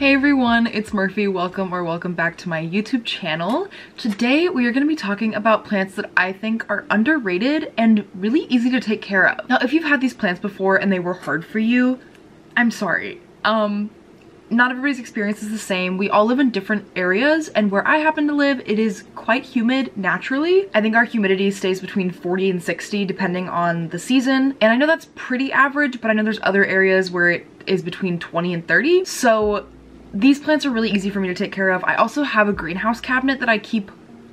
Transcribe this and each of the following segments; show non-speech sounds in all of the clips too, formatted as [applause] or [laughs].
Hey everyone, it's Murphy. Welcome or welcome back to my YouTube channel. Today we are going to be talking about plants that I think are underrated and really easy to take care of. Now if you've had these plants before and they were hard for you, I'm sorry. Um, not everybody's experience is the same. We all live in different areas and where I happen to live, it is quite humid naturally. I think our humidity stays between 40 and 60 depending on the season. And I know that's pretty average, but I know there's other areas where it is between 20 and 30. So these plants are really easy for me to take care of. I also have a greenhouse cabinet that I keep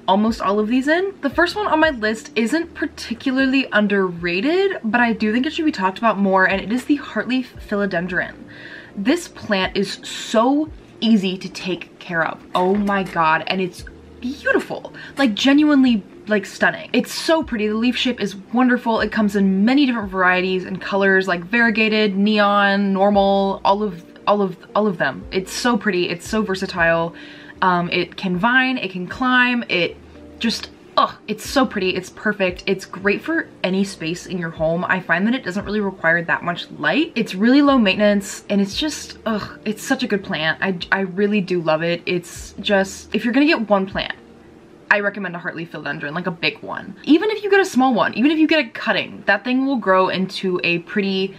almost all of these in. The first one on my list isn't particularly underrated, but I do think it should be talked about more, and it is the heartleaf philodendron. This plant is so easy to take care of. Oh my god, and it's beautiful. Like genuinely like stunning. It's so pretty. The leaf shape is wonderful. It comes in many different varieties and colors like variegated, neon, normal, all of all of all of them. It's so pretty. It's so versatile. Um, it can vine, it can climb, it just, oh, it's so pretty. It's perfect. It's great for any space in your home. I find that it doesn't really require that much light. It's really low maintenance and it's just, ugh, it's such a good plant. I, I really do love it. It's just, if you're gonna get one plant, I recommend a heartleaf philodendron, like a big one. Even if you get a small one, even if you get a cutting, that thing will grow into a pretty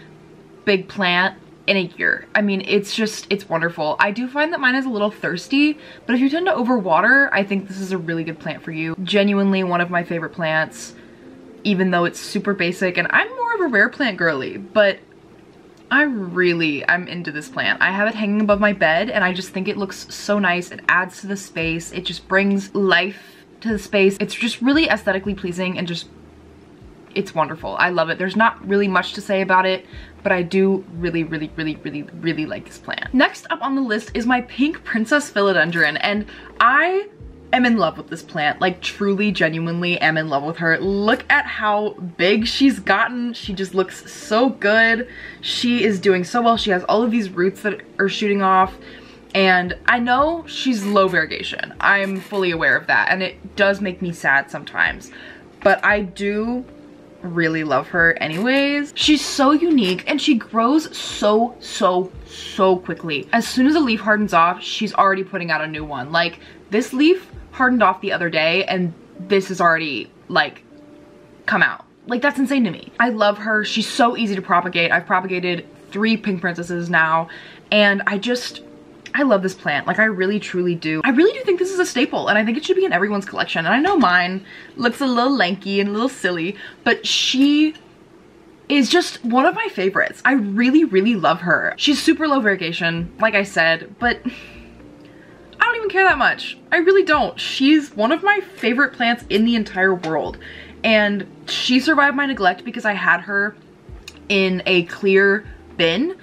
big plant in a year. I mean, it's just, it's wonderful. I do find that mine is a little thirsty, but if you tend to overwater, I think this is a really good plant for you. Genuinely one of my favorite plants, even though it's super basic and I'm more of a rare plant girly, but I really, I'm into this plant. I have it hanging above my bed and I just think it looks so nice. It adds to the space. It just brings life to the space. It's just really aesthetically pleasing and just it's wonderful. I love it. There's not really much to say about it, but I do really, really, really, really, really like this plant. Next up on the list is my pink princess philodendron, and I am in love with this plant. Like truly, genuinely am in love with her. Look at how big she's gotten. She just looks so good. She is doing so well. She has all of these roots that are shooting off. And I know she's low variegation. I'm fully aware of that. And it does make me sad sometimes. But I do really love her anyways. She's so unique and she grows so, so, so quickly. As soon as a leaf hardens off, she's already putting out a new one. Like this leaf hardened off the other day and this is already like come out. Like that's insane to me. I love her. She's so easy to propagate. I've propagated three pink princesses now and I just I love this plant. Like I really truly do. I really do think this is a staple and I think it should be in everyone's collection. And I know mine looks a little lanky and a little silly, but she is just one of my favorites. I really, really love her. She's super low variegation, like I said, but I don't even care that much. I really don't. She's one of my favorite plants in the entire world. And she survived my neglect because I had her in a clear bin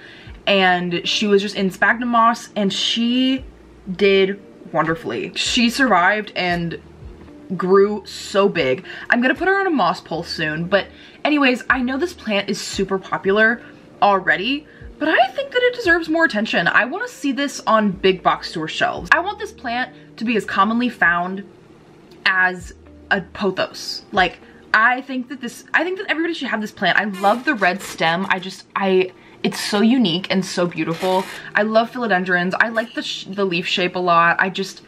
and she was just in sphagnum moss and she did wonderfully. She survived and grew so big. I'm gonna put her on a moss pole soon, but anyways, I know this plant is super popular already, but I think that it deserves more attention. I wanna see this on big box store shelves. I want this plant to be as commonly found as a pothos. Like, I think that this, I think that everybody should have this plant. I love the red stem. I just, I, it's so unique and so beautiful. I love philodendrons. I like the, the leaf shape a lot. I just,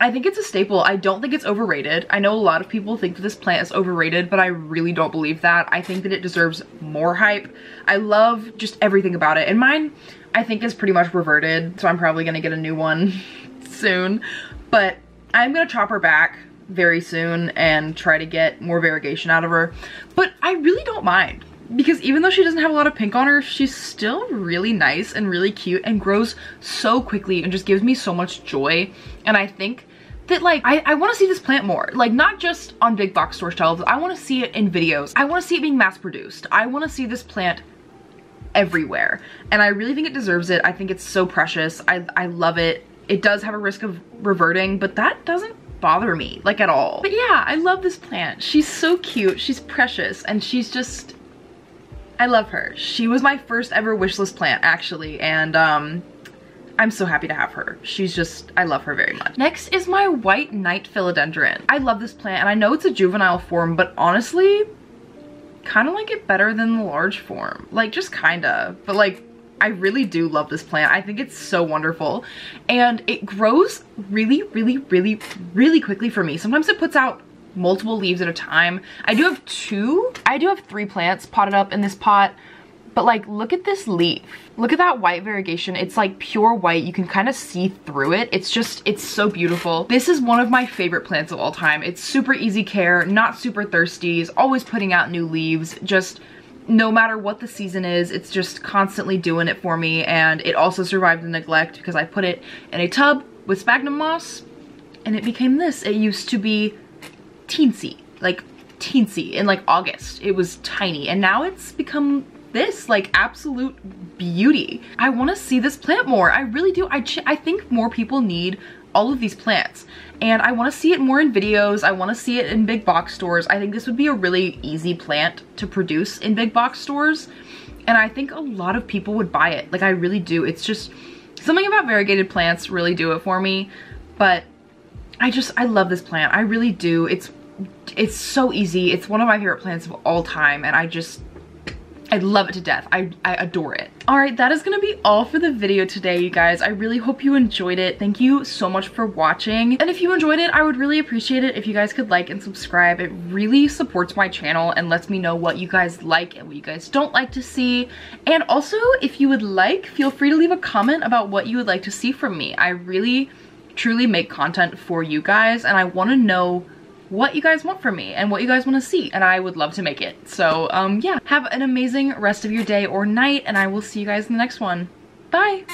I think it's a staple. I don't think it's overrated. I know a lot of people think that this plant is overrated, but I really don't believe that. I think that it deserves more hype. I love just everything about it. And mine, I think is pretty much reverted, so I'm probably gonna get a new one [laughs] soon. But I'm gonna chop her back very soon and try to get more variegation out of her. But I really don't mind because even though she doesn't have a lot of pink on her, she's still really nice and really cute and grows so quickly and just gives me so much joy. And I think that like, I, I wanna see this plant more. Like not just on big box store shelves, I wanna see it in videos. I wanna see it being mass produced. I wanna see this plant everywhere. And I really think it deserves it. I think it's so precious. I, I love it. It does have a risk of reverting, but that doesn't bother me like at all. But yeah, I love this plant. She's so cute. She's precious and she's just, I love her. She was my first ever wishlist plant actually and um, I'm so happy to have her. She's just, I love her very much. Next is my white knight philodendron. I love this plant and I know it's a juvenile form, but honestly, kind of like it better than the large form. Like just kinda, but like I really do love this plant. I think it's so wonderful. And it grows really, really, really, really quickly for me. Sometimes it puts out multiple leaves at a time. I do have two, I do have three plants potted up in this pot, but like look at this leaf. Look at that white variegation. It's like pure white. You can kind of see through it. It's just, it's so beautiful. This is one of my favorite plants of all time. It's super easy care, not super thirsty, is always putting out new leaves, just no matter what the season is, it's just constantly doing it for me. And it also survived the neglect because I put it in a tub with sphagnum moss and it became this. It used to be teensy, like teensy in like August. It was tiny and now it's become this like absolute beauty. I want to see this plant more. I really do. I, I think more people need all of these plants and I want to see it more in videos. I want to see it in big box stores. I think this would be a really easy plant to produce in big box stores and I think a lot of people would buy it. Like I really do. It's just something about variegated plants really do it for me but I just, I love this plant. I really do. It's, it's so easy. It's one of my favorite plants of all time and I just, I love it to death. I, I adore it. All right, that is gonna be all for the video today, you guys. I really hope you enjoyed it. Thank you so much for watching. And if you enjoyed it, I would really appreciate it if you guys could like and subscribe. It really supports my channel and lets me know what you guys like and what you guys don't like to see. And also, if you would like, feel free to leave a comment about what you would like to see from me. I really, truly make content for you guys and I wanna know what you guys want from me and what you guys want to see and I would love to make it. So um yeah, have an amazing rest of your day or night and I will see you guys in the next one. Bye!